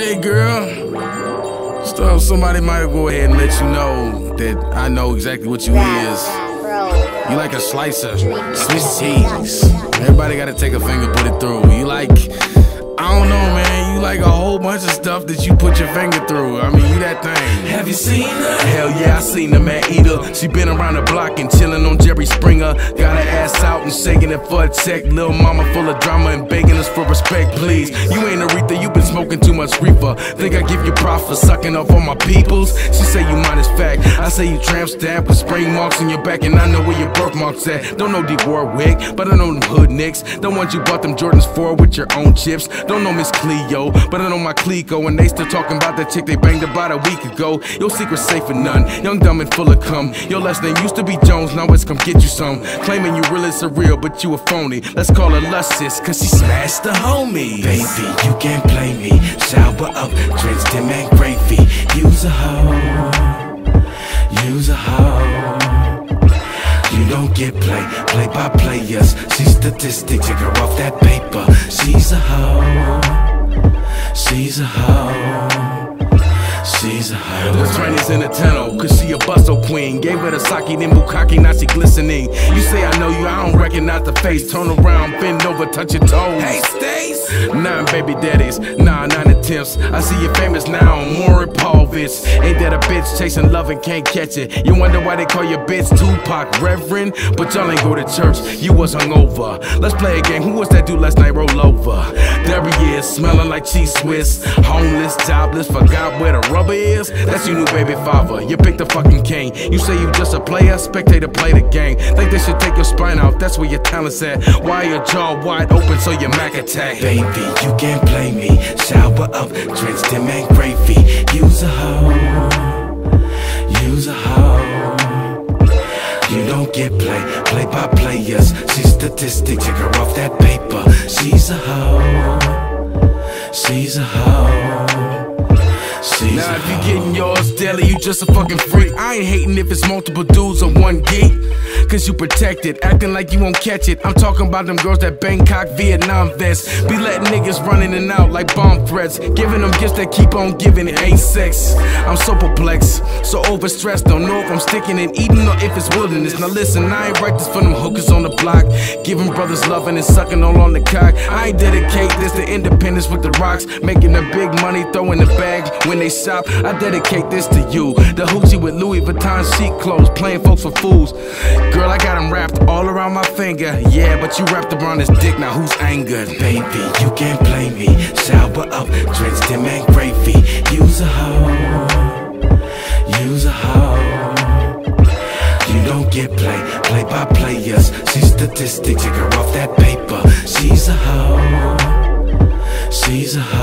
Hey, girl. So somebody might go ahead and let you know that I know exactly what you is. You like a slicer, Swiss cheese. Everybody gotta take a finger, put it through. You like, like a whole bunch of stuff that you put your finger through. I mean, you that thing. Have you seen her? Hell yeah, I seen the man eat her. She been around the block and chillin' on Jerry Springer. Got her ass out and shaking it for a check. Little mama full of drama and begging us for respect, please. You ain't Aretha, you been smoking too much reefer. Think I give you props for sucking up on my peoples? She say you minus fact. I say you tramp stamp with spring marks in your back, and I know where your birthmarks at. Don't know D Warwick, but I know them hood nicks. Don't want you bought them Jordans for with your own chips. Don't know Miss Cleo, but I know my Clico, and they still talking about the chick they banged about a week ago. Your secret's safe for none. Young, dumb, and full of cum. Your last name used to be Jones, now it's come get you some. Claiming you real surreal, but you a phony. Let's call her Luscious, cause she smashed the homie. Baby, you can't play me. Shower up, drenched in man gravy. Use a hoe. Use a hoe. You don't get play, play by players. She's statistic, check her off that paper. She's a hoe. She's a hoe. She's a train is in the tunnel, cause she a bustle queen. Gave her the sake, then bukkake, now she glistening. You say I know you, I don't recognize the face. Turn around, bend over, touch your toes. Hey, Stace. Nine baby daddies, nah, nine attempts. I see you famous now, Maury Povich. Ain't that a bitch chasing love and can't catch it? You wonder why they call your bitch Tupac Reverend? But y'all ain't go to church, you was hungover. Let's play a game. Who was that dude last night? Roll over. There he is, smelling like cheese Swiss. Homeless, jobless, forgot where the rubber is. That's your new baby father. You picked the fucking king. You say you just a player, spectator, play the game. Think they should take your spine out, that's where your talent's at. Why your jaw wide open so your Mac attack? Baby, you can't play me. Shower up, drenched in man gravy. Use a hoe. Use a hoe. You don't get play, play by players. She's statistic, check her off that paper. Yours daily, you just a fucking freak. I ain't hating if it's multiple dudes or one geek. Cause you protected, acting like you won't catch it. I'm talking about them girls that Bangkok, Vietnam vets. Be letting niggas run in and out like bomb threats. Giving them gifts that keep on giving, it ain't sex. I'm so perplexed, so overstressed. Don't know if I'm sticking and eating or if it's wilderness. Now listen, I ain't write this for them hookers on the block. Giving brothers loving and sucking all on the cock. I ain't dedicate this to independence with the rocks. Making the big money, throwing the bag when they shop. I dedicate this to you. The hoochie with Louis Vuitton sheet clothes, playing folks for fools. Girl, I got them wrapped all around my finger. Yeah, but you wrapped around his dick, now who's angered? Baby, you can't play me. Shower up, drenched in man gravy. Use a hoe. Use a hoe. You don't get played, play by players. She's statistic, take her off that paper. She's a hoe. She's a hoe.